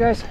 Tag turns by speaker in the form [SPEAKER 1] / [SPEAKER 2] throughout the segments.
[SPEAKER 1] guys.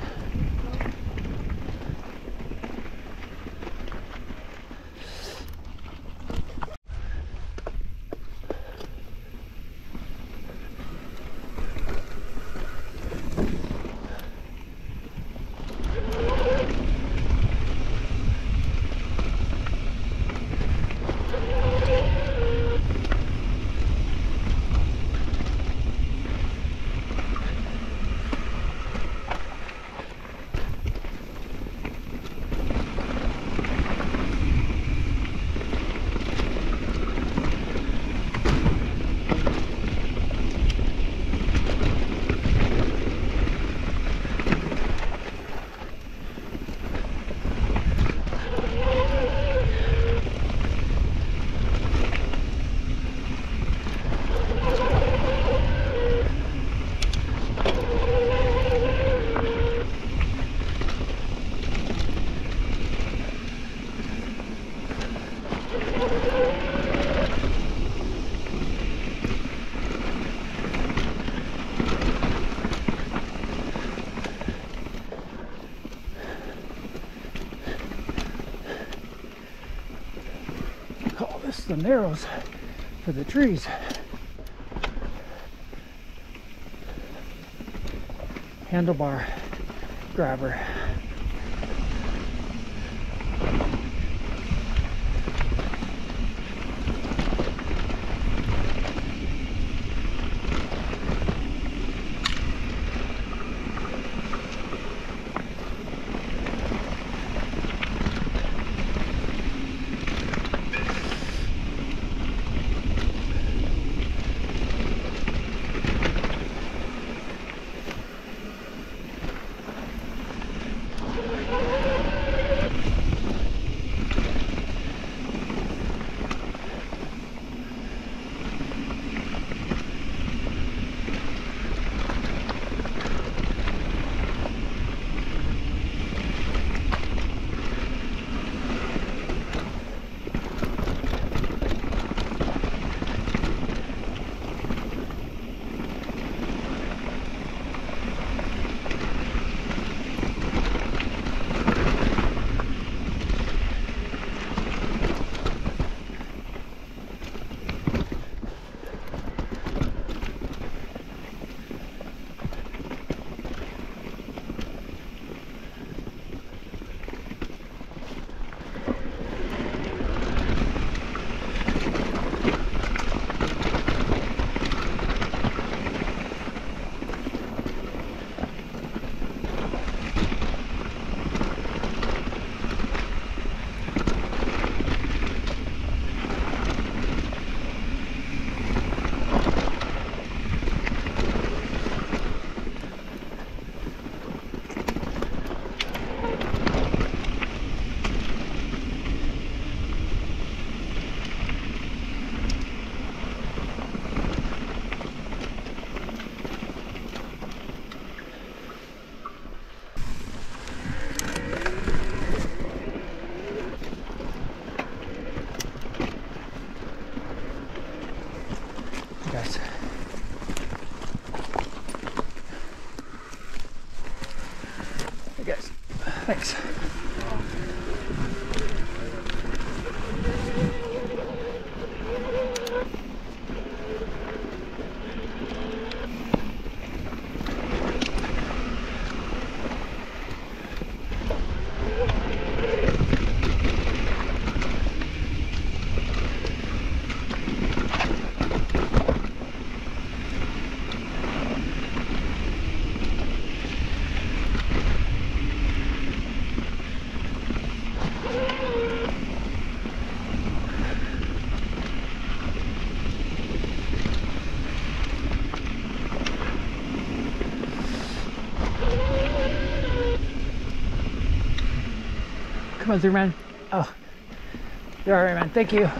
[SPEAKER 1] Some arrows for the trees. Handlebar grabber. Thanks. Come on, Zoomer man. Oh, you're all right, man. Thank you.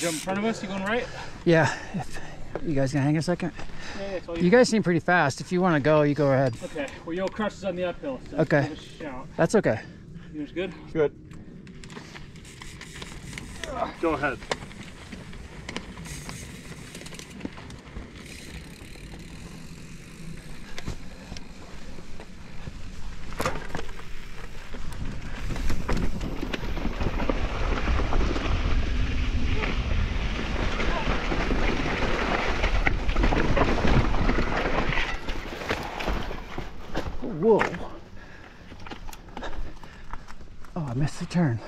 [SPEAKER 2] Jump in front of us? You going right?
[SPEAKER 1] Yeah. If you guys gonna hang a second?
[SPEAKER 2] Yeah, that's all
[SPEAKER 1] You guys seem pretty fast. If you want to go, you go ahead.
[SPEAKER 2] Okay. Well, your crush is on the uphill. So
[SPEAKER 1] Okay.
[SPEAKER 2] Give us a shout.
[SPEAKER 1] That's okay.
[SPEAKER 2] Yours good?
[SPEAKER 3] Good. Go ahead.
[SPEAKER 1] Whoa. Oh, I missed the turn.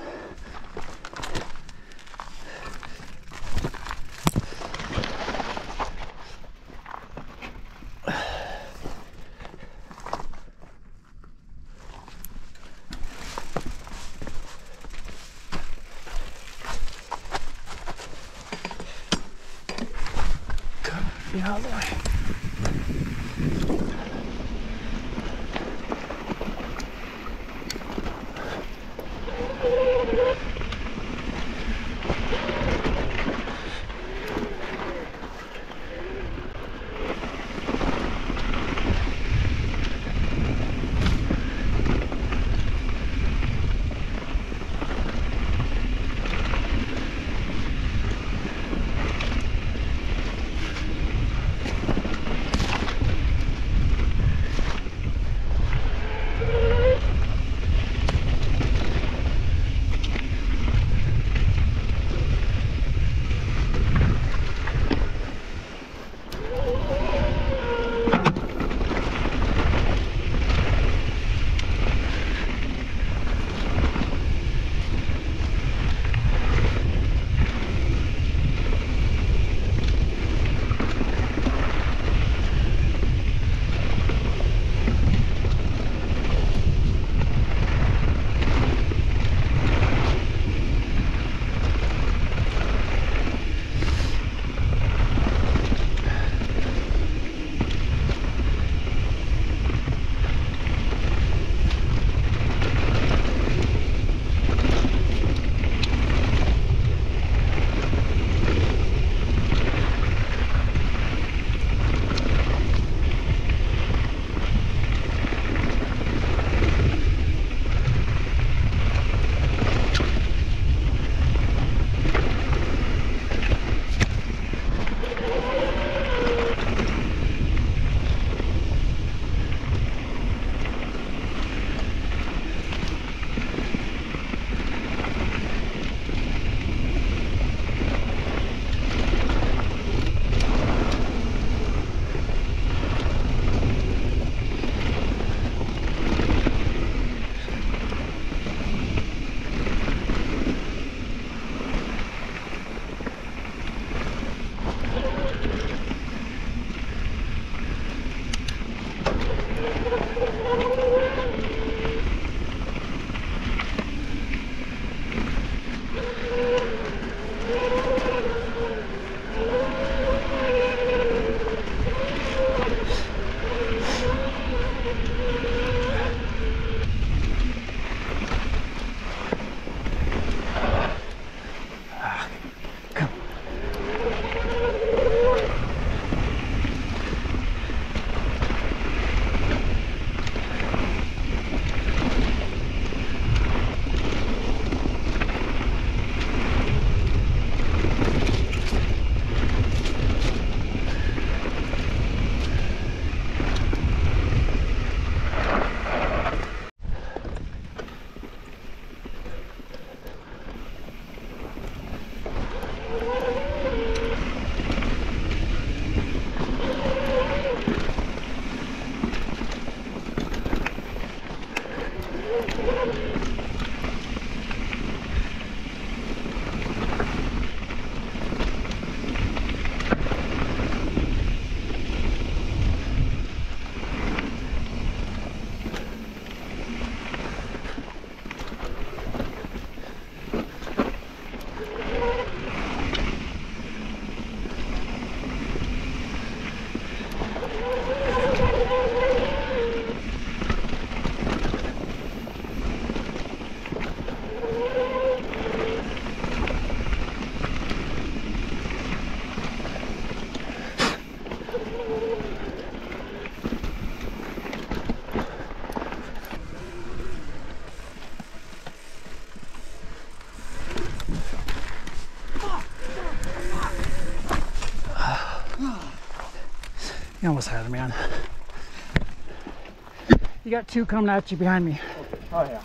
[SPEAKER 1] Get out of the way. You almost had him, man. You got two coming at you behind me.
[SPEAKER 2] Oh yeah.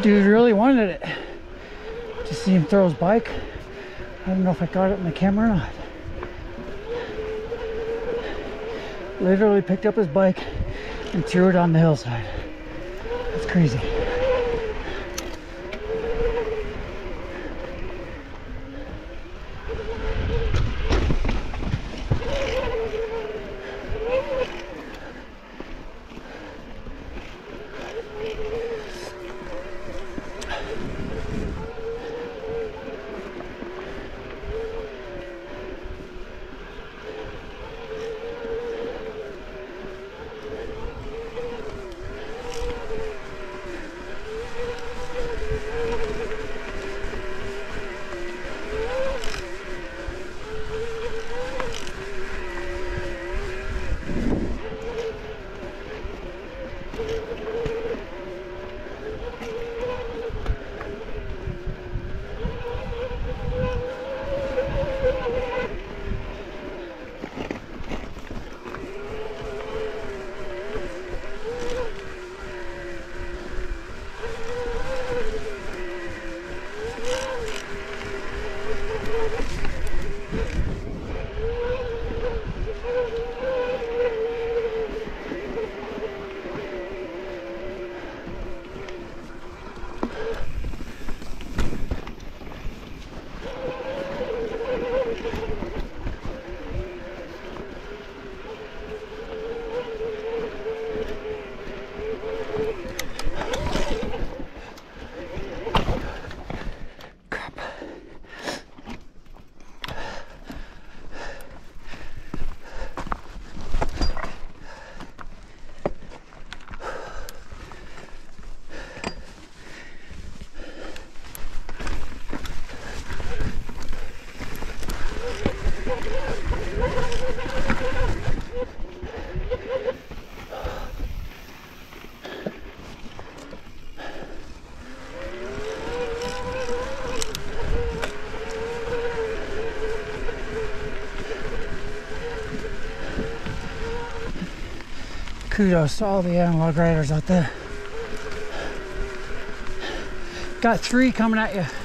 [SPEAKER 1] Dude really wanted it. To see him throw his bike. I don't know if I got it in the camera or not. Literally picked up his bike and threw it on the hillside. That's crazy. Kudos to all the analog riders out there. Got three coming at you.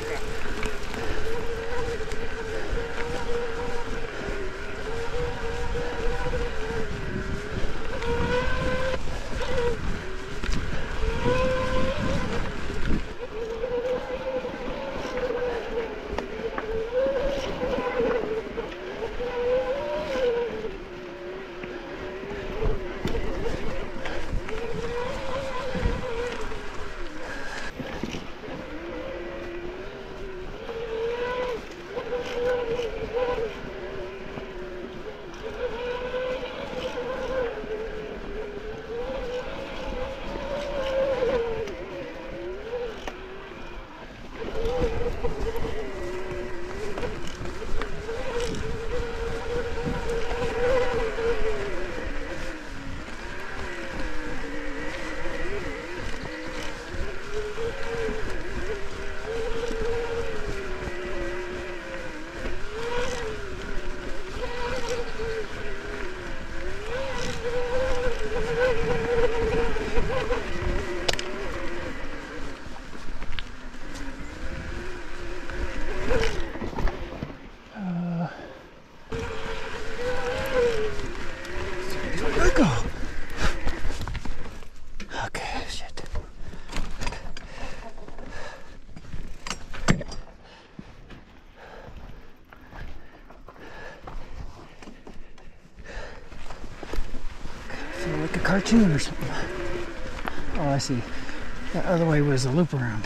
[SPEAKER 1] Cartoon or something. Oh, I see. The other way was a loop around.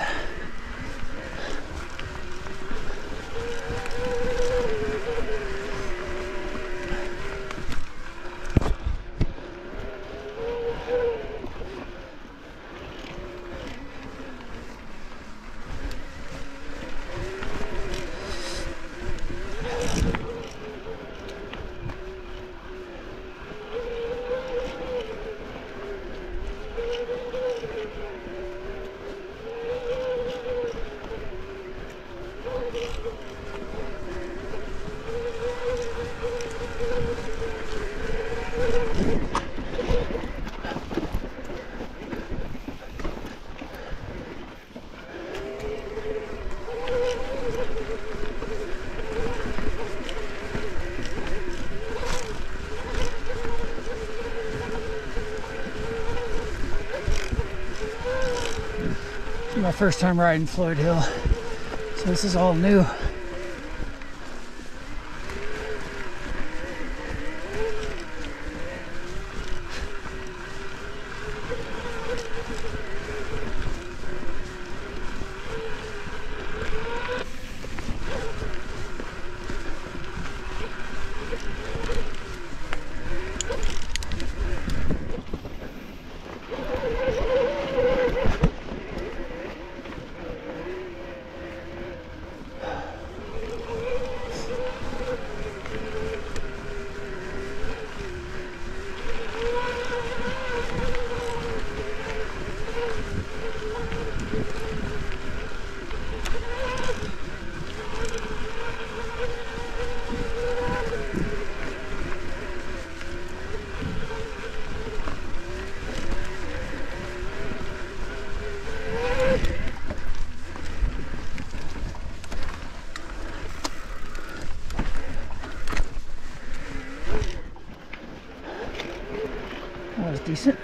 [SPEAKER 1] First time riding Floyd Hill, so this is all new. Decent.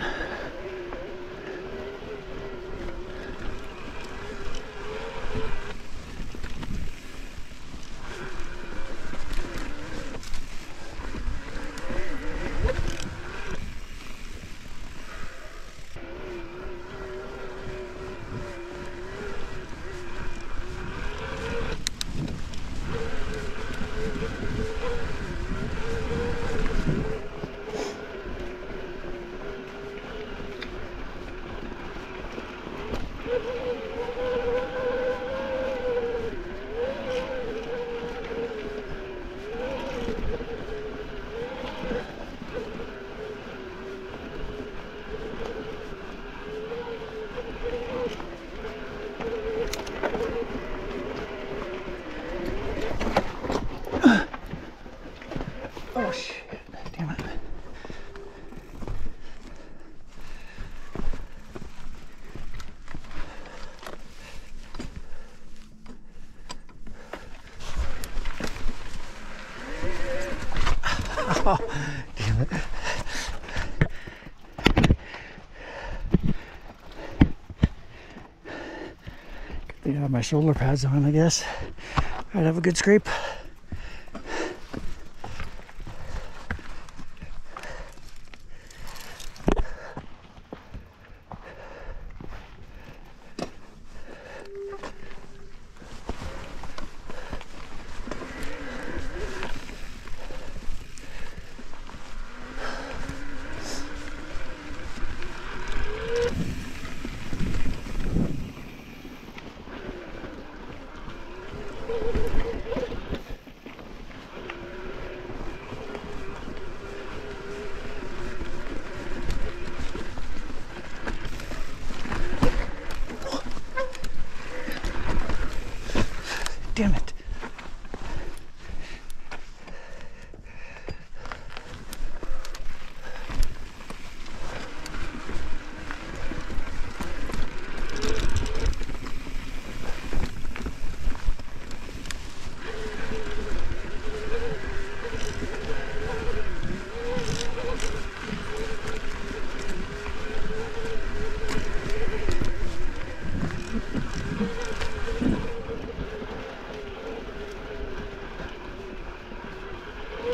[SPEAKER 1] Have my shoulder pads on, I guess. I'd have a good scrape.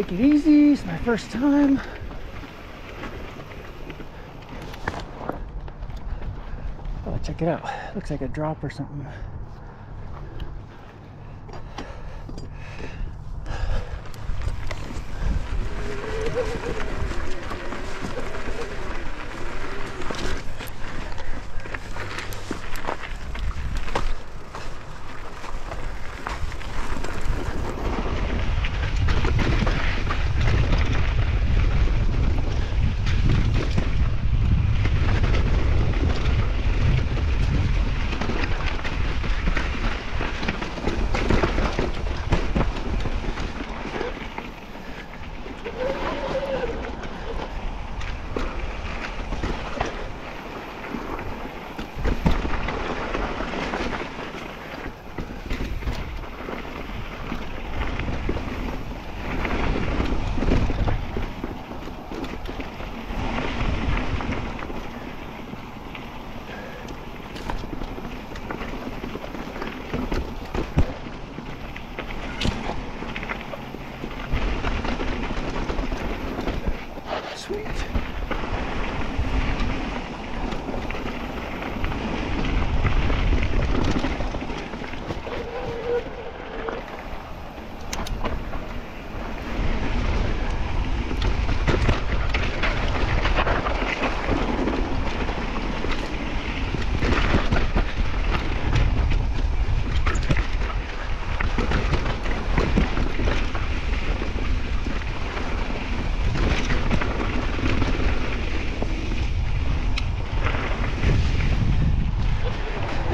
[SPEAKER 1] Take it easy. It's my first time. Oh, check it out. Looks like a drop or something.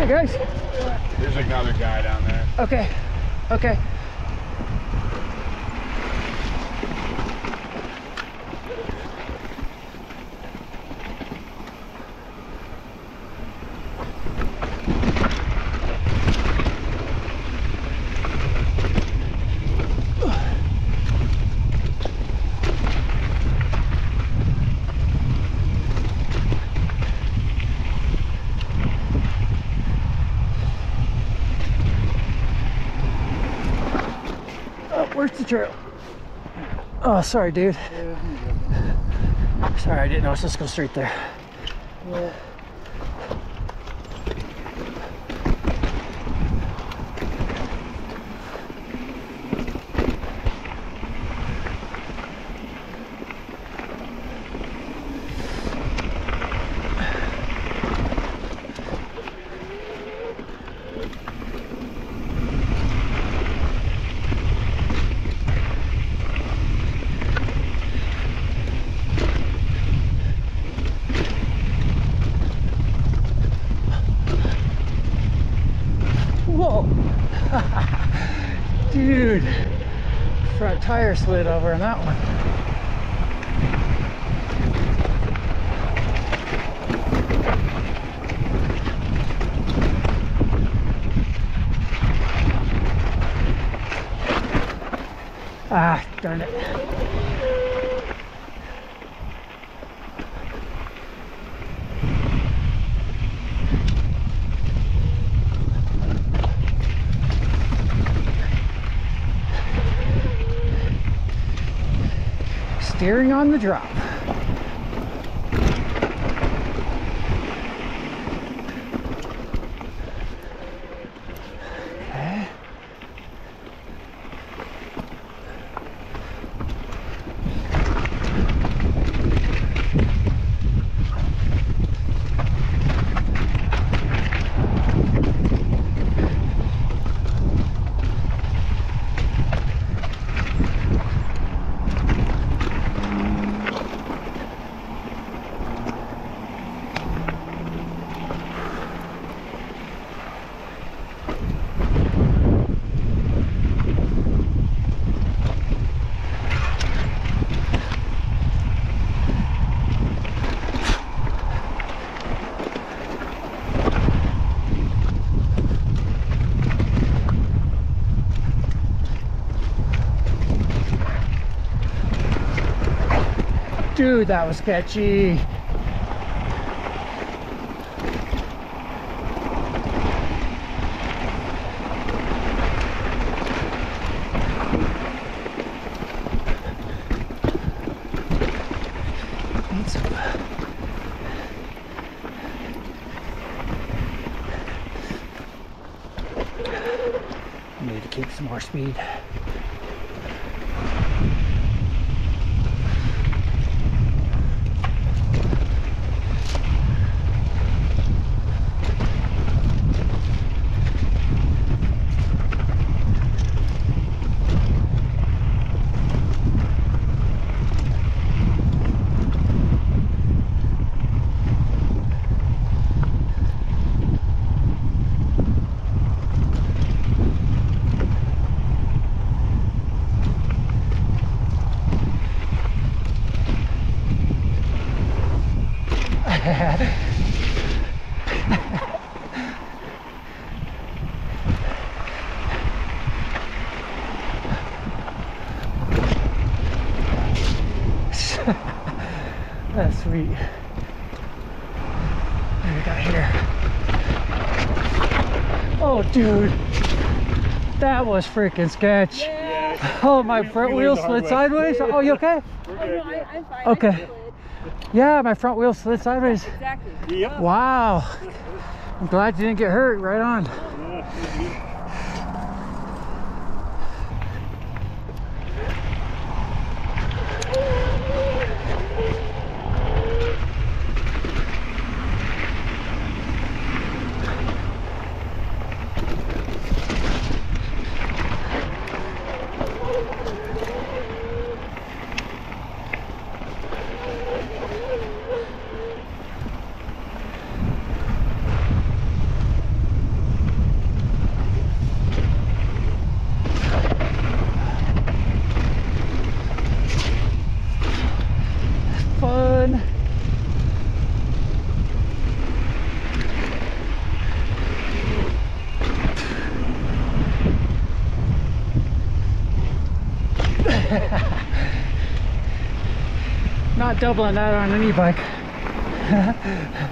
[SPEAKER 1] Guys.
[SPEAKER 3] There's another guy down there.
[SPEAKER 1] Okay. Okay. Oh, where's the trail? Oh, sorry, dude. Sorry, I didn't know. Let's just go straight there. Whoa. Dude. Front tire slid over on that one. Ah, darn it. Steering on the drop. Okay. Dude, that was sketchy. That's sweet. What do we got here? Oh, dude. That was freaking sketch.
[SPEAKER 4] Yeah.
[SPEAKER 1] Oh, my
[SPEAKER 3] We-
[SPEAKER 1] front
[SPEAKER 3] we
[SPEAKER 1] wheel
[SPEAKER 3] leaned the hard
[SPEAKER 1] slid
[SPEAKER 3] way.
[SPEAKER 1] sideways. Oh, you okay?
[SPEAKER 3] We're
[SPEAKER 4] Oh, no. I, I'm fine.
[SPEAKER 1] Okay. Yeah, my front wheel slid sideways.
[SPEAKER 4] Exactly.
[SPEAKER 3] Yep.
[SPEAKER 1] Wow. I'm glad you didn't get hurt. Right on. Doubling that on an e-bike.